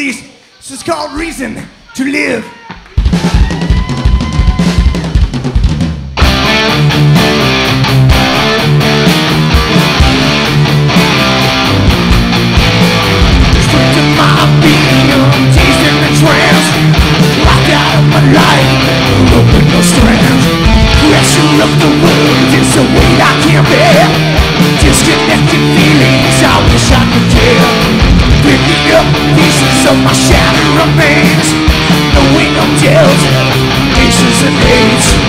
release. This is called Reason to Live. Life, open no strands Pressure of the world is a weight I can't bear pieces of my shattered remains. The window tells pieces of AIDS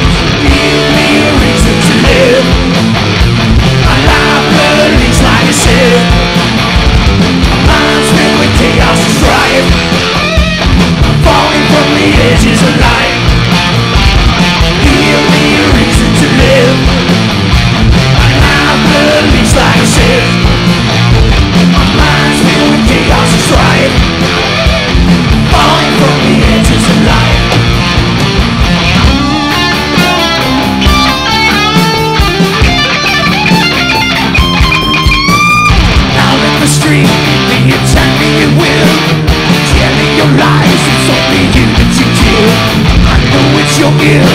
you give.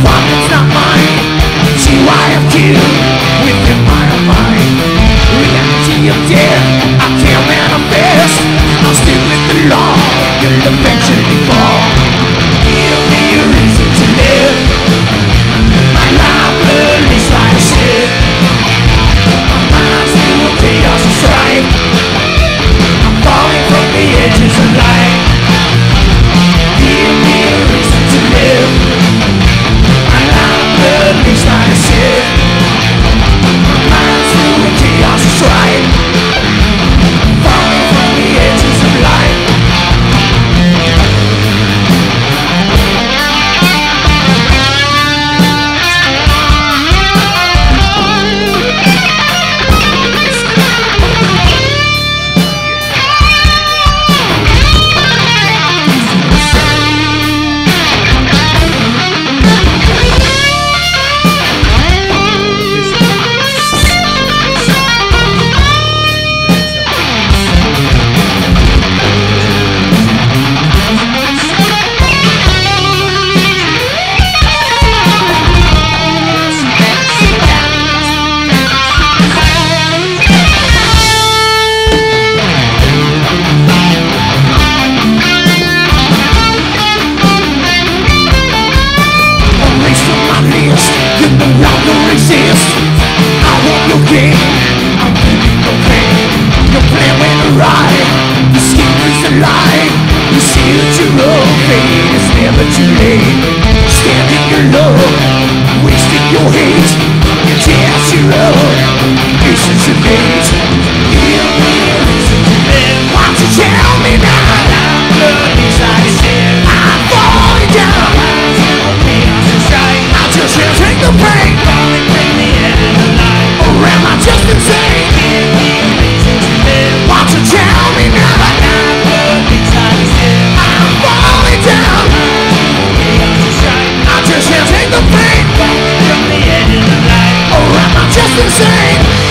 Fuck, it's not mine. See why I've killed. exist I want your game. I'm giving no pain. You're playing with a ride. The scheme is a lie. You see that your own fate It's never too late. i'm just insane.